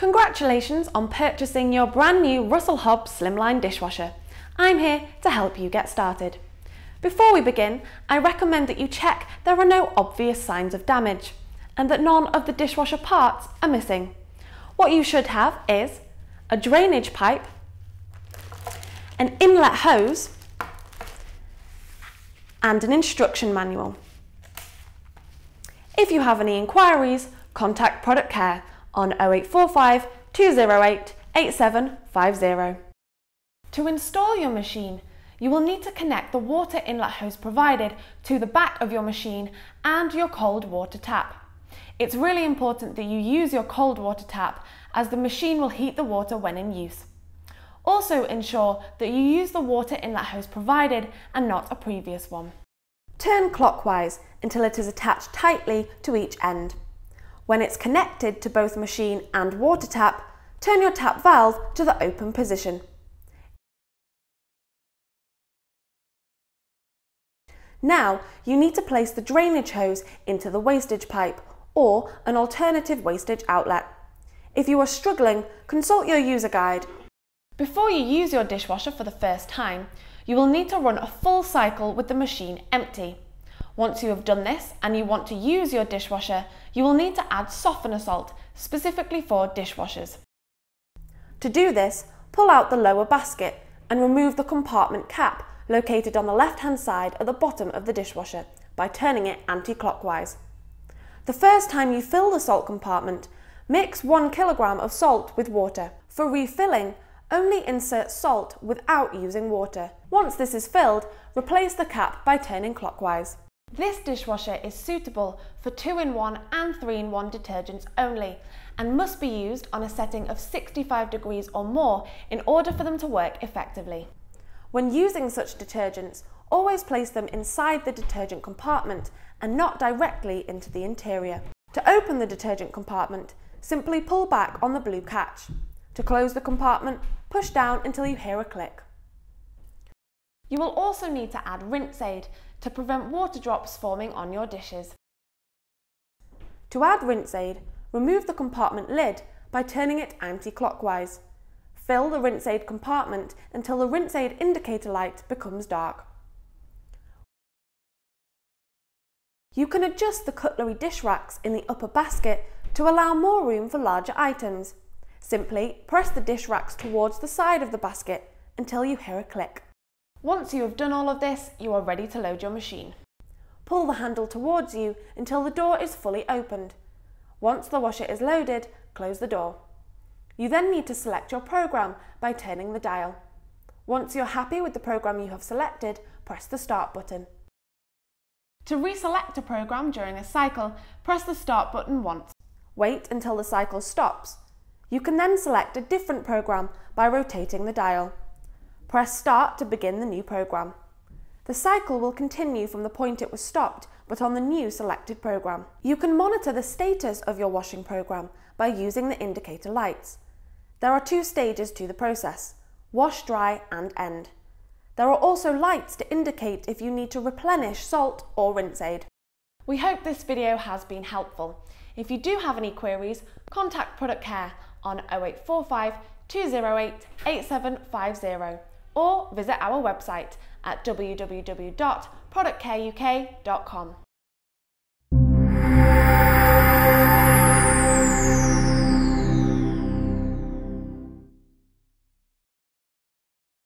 Congratulations on purchasing your brand new Russell Hobbs Slimline dishwasher. I'm here to help you get started. Before we begin, I recommend that you check there are no obvious signs of damage and that none of the dishwasher parts are missing. What you should have is a drainage pipe, an inlet hose and an instruction manual. If you have any inquiries, contact Product Care on 0845 208 8750. To install your machine, you will need to connect the water inlet hose provided to the back of your machine and your cold water tap. It's really important that you use your cold water tap as the machine will heat the water when in use. Also ensure that you use the water inlet hose provided and not a previous one. Turn clockwise until it is attached tightly to each end. When it's connected to both machine and water tap, turn your tap valve to the open position. Now you need to place the drainage hose into the wastage pipe or an alternative wastage outlet. If you are struggling, consult your user guide. Before you use your dishwasher for the first time, you will need to run a full cycle with the machine empty. Once you have done this and you want to use your dishwasher, you will need to add softener salt, specifically for dishwashers. To do this, pull out the lower basket and remove the compartment cap located on the left-hand side at the bottom of the dishwasher by turning it anti-clockwise. The first time you fill the salt compartment, mix 1 kilogram of salt with water. For refilling, only insert salt without using water. Once this is filled, replace the cap by turning clockwise. This dishwasher is suitable for 2-in-1 and 3-in-1 detergents only and must be used on a setting of 65 degrees or more in order for them to work effectively. When using such detergents, always place them inside the detergent compartment and not directly into the interior. To open the detergent compartment, simply pull back on the blue catch. To close the compartment, push down until you hear a click. You will also need to add rinse aid to prevent water drops forming on your dishes. To add rinse aid, remove the compartment lid by turning it anti-clockwise. Fill the rinse aid compartment until the rinse aid indicator light becomes dark. You can adjust the cutlery dish racks in the upper basket to allow more room for larger items. Simply press the dish racks towards the side of the basket until you hear a click. Once you have done all of this, you are ready to load your machine. Pull the handle towards you until the door is fully opened. Once the washer is loaded, close the door. You then need to select your program by turning the dial. Once you're happy with the program you have selected, press the start button. To reselect a program during a cycle, press the start button once. Wait until the cycle stops. You can then select a different program by rotating the dial. Press Start to begin the new program. The cycle will continue from the point it was stopped, but on the new selected program. You can monitor the status of your washing program by using the indicator lights. There are two stages to the process, wash dry and end. There are also lights to indicate if you need to replenish salt or rinse aid. We hope this video has been helpful. If you do have any queries, contact Product Care on 0845 208 8750 or visit our website at www.productcareuk.com.